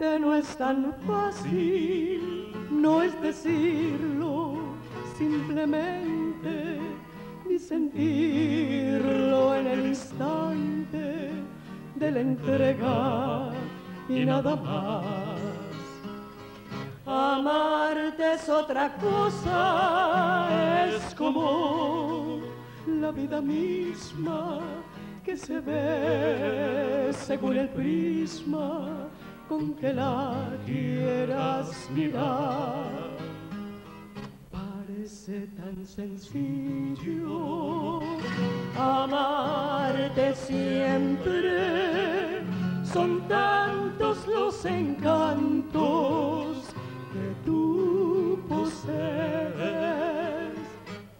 No es tan fácil, no es decirlo simplemente, ni sentirlo en el instante de la entrega y nada más. Amarte es otra cosa, es como la vida misma que se ve según el prisma con que la quieras mirar. Parece tan sencillo amarte siempre, son tantos los encantos que tú posees,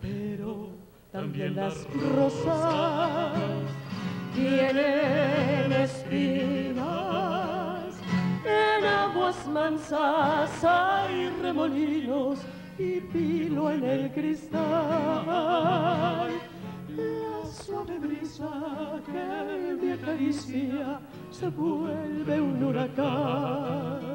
pero también las rosas tienen espinas, aguas mansas hay remolinos y pilo en el cristal. La suave brisa que me acaricia se vuelve un huracán.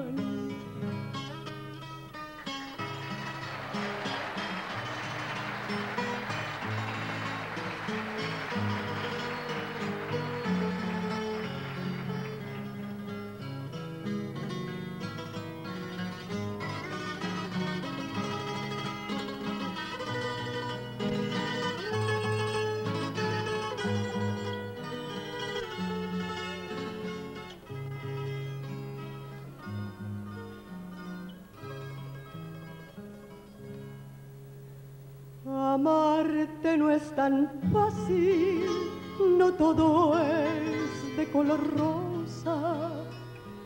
Amarte no es tan fácil, no todo es de color rosa.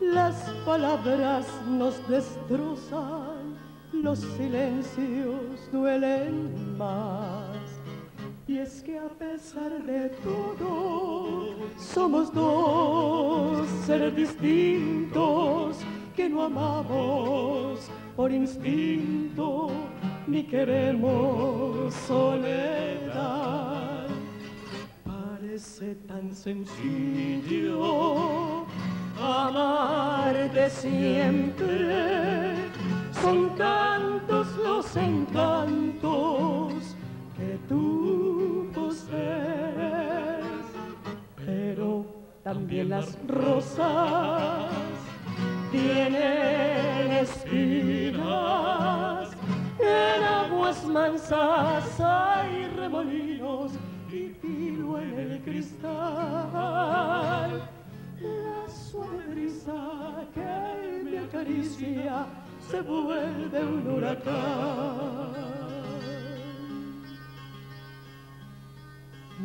Las palabras nos destrozan, los silencios duelen más. Y es que a pesar de todo, somos dos seres distintos que no amamos por instinto ni queremos soledad. Parece tan sencillo amarte siempre. Son tantos los encantos que tú posees, pero también las rosas tienen espinas mansas hay remolinos y filo en el cristal. La suave brisa que me acaricia se vuelve un huracán.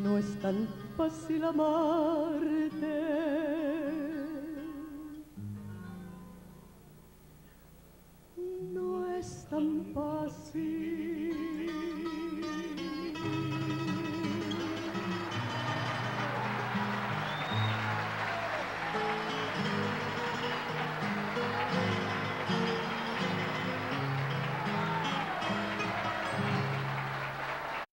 No es tan fácil amarte